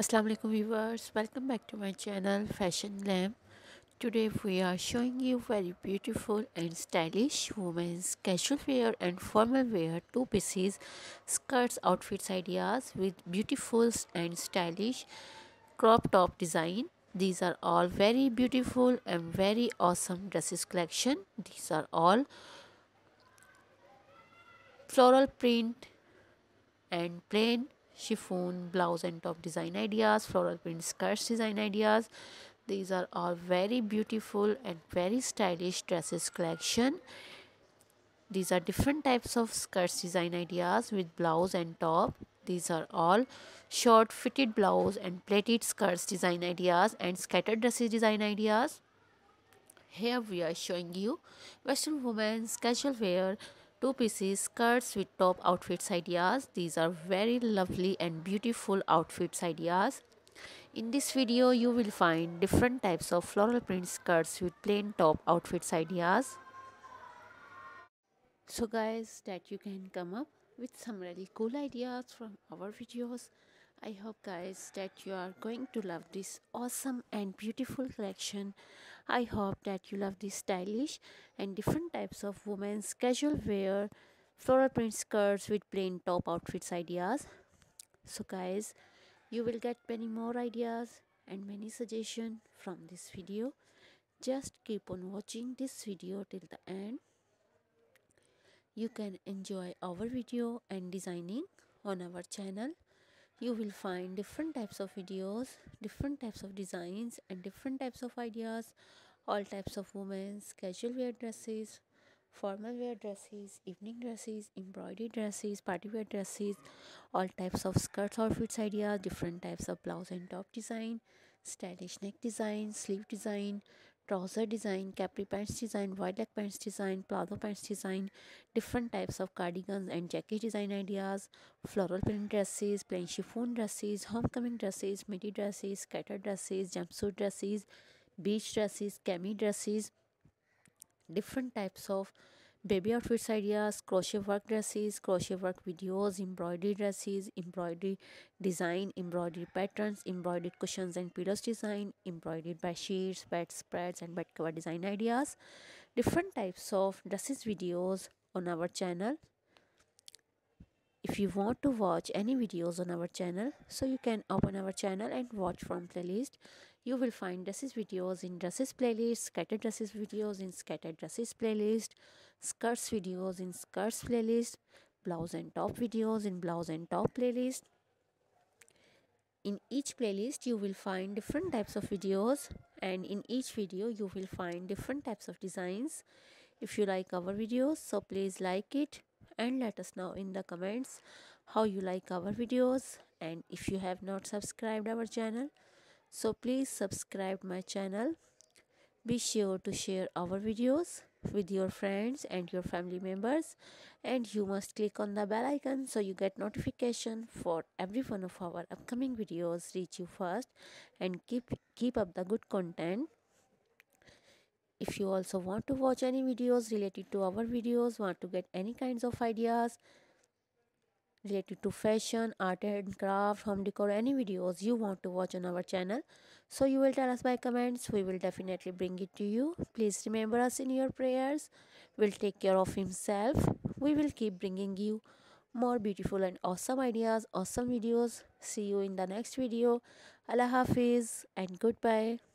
Assalamu alaikum viewers. Welcome back to my channel fashion glam. Today we are showing you very beautiful and stylish women's casual wear and formal wear. Two pieces skirts outfits ideas with beautiful and stylish crop top design. These are all very beautiful and very awesome dresses collection. These are all floral print and plain chiffon blouse and top design ideas floral print skirts design ideas. These are all very beautiful and very stylish dresses collection. These are different types of skirts design ideas with blouse and top. These are all short fitted blouse and plaited skirts design ideas and skater dresses design ideas. Here we are showing you western women's casual wear two pieces skirts with top outfits ideas. These are very lovely and beautiful outfits ideas. In this video you will find different types of floral print skirts with plain top outfits ideas. So guys that you can come up with some really cool ideas from our videos I hope guys that you are going to love this awesome and beautiful collection. I hope that you love this stylish and different types of women's casual wear floral print skirts with plain top outfits ideas. So guys, you will get many more ideas and many suggestions from this video. Just keep on watching this video till the end. You can enjoy our video and designing on our channel you will find different types of videos different types of designs and different types of ideas. All types of women's casual wear dresses formal wear dresses evening dresses embroidery dresses party wear dresses. All types of skirts outfits ideas different types of blouse and top design stylish neck design sleeve design trouser design, capri pants design, wide leg pants design, palazzo pants design, different types of cardigans and jacket design ideas, floral print dresses, plain chiffon dresses, homecoming dresses, midi dresses, skater dresses, jumpsuit dresses, beach dresses, cami dresses, different types of baby outfits ideas crochet work dresses crochet work videos embroidery dresses embroidery design embroidery patterns embroidered cushions and pillows design embroidered bed sheets bed spreads and bed cover design ideas. Different types of dresses videos on our channel. If you want to watch any videos on our channel so you can open our channel and watch from playlist you will find dresses videos in dresses playlist skater dresses videos in skater dresses playlist skirts videos in skirts playlist blouse and top videos in blouse and top playlist. In each playlist you will find different types of videos and in each video you will find different types of designs. If you like our videos so please like it and let us know in the comments how you like our videos. And if you have not subscribed our channel so please subscribe my channel. Be sure to share our videos with your friends and your family members. And you must click on the bell icon so you get notification for every one of our upcoming videos. Reach you first and keep keep up the good content. If you also want to watch any videos related to our videos want to get any kinds of ideas related to fashion art and craft home decor any videos you want to watch on our channel. So you will tell us by comments. We will definitely bring it to you. Please remember us in your prayers. We'll take care of himself. We will keep bringing you more beautiful and awesome ideas awesome videos. See you in the next video. Allah hafiz and goodbye